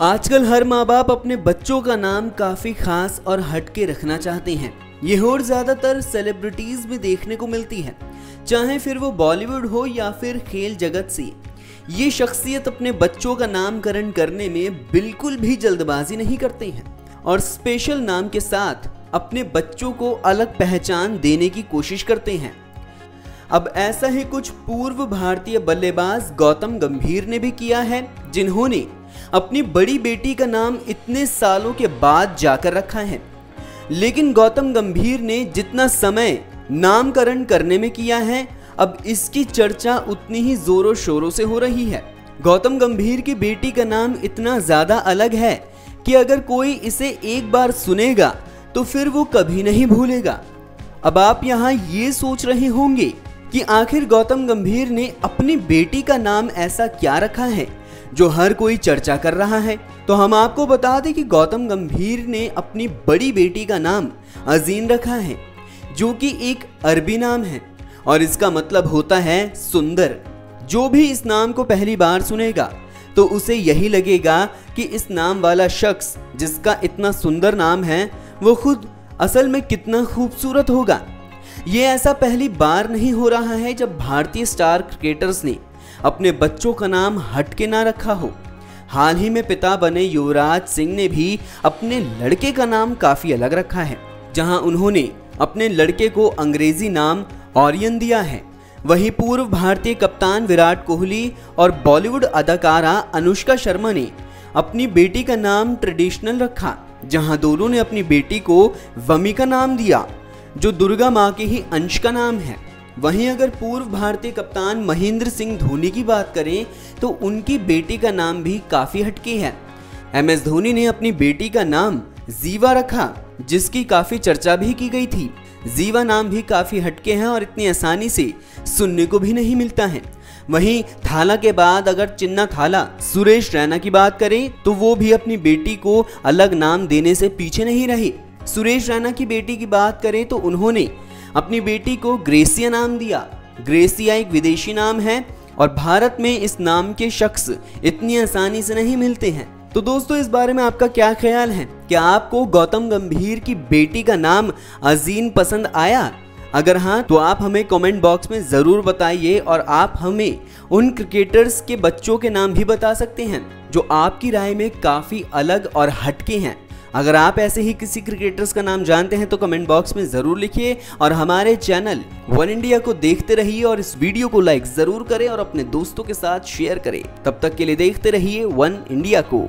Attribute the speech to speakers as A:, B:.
A: आजकल हर माँ बाप अपने बच्चों का नाम काफ़ी खास और हटके रखना चाहते हैं। ये होड़ ज़्यादातर सेलिब्रिटीज में देखने को मिलती है, चाहे फिर वो बॉलीवुड हो या फिर खेल जगत से। ये शख्सियत अपने बच्चों का नामकरण करने में बिल्कुल भी जल्दबाजी नहीं करते हैं और स्पेशल नाम के साथ अपने बच्चों को अलग पहचान देने की कोशिश करते हैं। अब ऐसा ही कुछ पूर्व भारतीय बल्लेबाज गौतम गंभीर ने भी किया है, जिन्होंने अपनी बड़ी बेटी का नाम इतने सालों के बाद जाकर रखा है। लेकिन गौतम गंभीर ने जितना समय नामकरण करने में किया है, अब इसकी चर्चा उतनी ही जोरों शोरों से हो रही है। गौतम गंभीर की बेटी का नाम इतना ज़्यादा अलग है कि अगर कोई इसे एक बार सुनेगा तो फिर वो कभी नहीं भूलेगा। अब आप यहाँ ये सोच रहे होंगे कि आखिर गौतम गंभीर ने अपनी बेटी का नाम ऐसा क्या रखा है? जो हर कोई चर्चा कर रहा है। तो हम आपको बता दें कि गौतम गंभीर ने अपनी बड़ी बेटी का नाम अजीन रखा है, जो कि एक अरबी नाम है, और इसका मतलब होता है सुंदर। जो भी इस नाम को पहली बार सुनेगा तो उसे यही लगेगा कि इस नाम वाला शख्स, जिसका इतना सुंदर नाम है, वो खुद असल में कितना खूबसूरत होगा। ये ऐसा पहली बार नहीं हो रहा है जब भारतीय स्टार क्रिकेटर्स ने अपने बच्चों का नाम हटके ना रखा हो। हाल ही में पिता बने युवराज सिंह ने भी अपने लड़के का नाम काफ़ी अलग रखा है, जहाँ उन्होंने अपने लड़के को अंग्रेज़ी नाम ऑरियन दिया है। वहीं पूर्व भारतीय कप्तान विराट कोहली और बॉलीवुड अदाकारा अनुष्का शर्मा ने अपनी बेटी का नाम ट्रेडिशनल रखा, जहाँ दोनों ने अपनी बेटी को वमी का नाम दिया, जो दुर्गा माँ के ही अंश का नाम है। वहीं अगर पूर्व भारतीय कप्तान महेंद्र सिंह धोनी की बात करें तो उनकी बेटी का नाम भी काफ़ी हटके है। एम एस धोनी ने अपनी बेटी का नाम जीवा रखा, जिसकी काफ़ी चर्चा भी की गई थी। जीवा नाम भी काफ़ी हटके हैं और इतनी आसानी से सुनने को भी नहीं मिलता है। वहीं थाला के बाद अगर चिन्ना थाला, सुरेश रैना की बात करें तो वो भी अपनी बेटी को अलग नाम देने से पीछे नहीं रहे। सुरेश रैना की बेटी की बात करें तो उन्होंने अपनी बेटी को ग्रेसिया नाम दिया। ग्रेसिया एक विदेशी नाम है और भारत में इस नाम के शख्स इतनी आसानी से नहीं मिलते हैं। तो दोस्तों, इस बारे में आपका क्या ख्याल है? क्या आपको गौतम गंभीर की बेटी का नाम अजीन पसंद आया? अगर हाँ तो आप हमें कमेंट बॉक्स में ज़रूर बताइए और आप हमें उन क्रिकेटर्स के बच्चों के नाम भी बता सकते हैं, जो आपकी राय में काफ़ी अलग और हटके हैं। अगर आप ऐसे ही किसी क्रिकेटर्स का नाम जानते हैं तो कमेंट बॉक्स में ज़रूर लिखिए और हमारे चैनल वन इंडिया को देखते रहिए और इस वीडियो को लाइक ज़रूर करें और अपने दोस्तों के साथ शेयर करें। तब तक के लिए देखते रहिए वन इंडिया को।